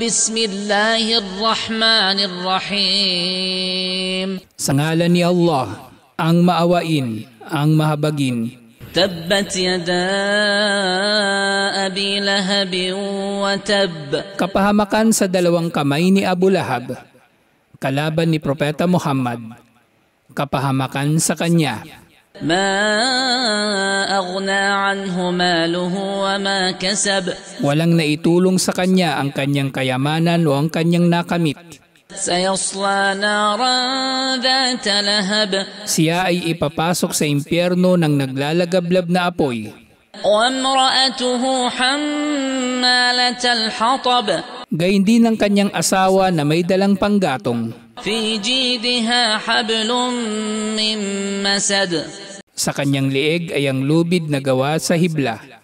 بسم الله الرحمن الرحيم Sa ngalan ni Allah, ang maawain, ang mahabagin. تبت يدا أبي لهب وتب Kapahamakan sa dalawang kamay ni Abu Lahab, kalaban ni Propeta Muhammad. Kapahamakan sa kanya, ما أغنى عنه ماله وما كسب walang naitulong sa kanya ang kanyang kayamanan o ang kanyang nakamit. سيصلى نارا ذات لهب Siya ay ipapasok sa impyerno ng naglalagablab na apoy. وامرأته حمالة الحطب Gayun din ang kanyang asawa na may dalang panggatong. في جيدها حبل من مسد sa kanyang lieg ay ang lubid na gawa sa hibla.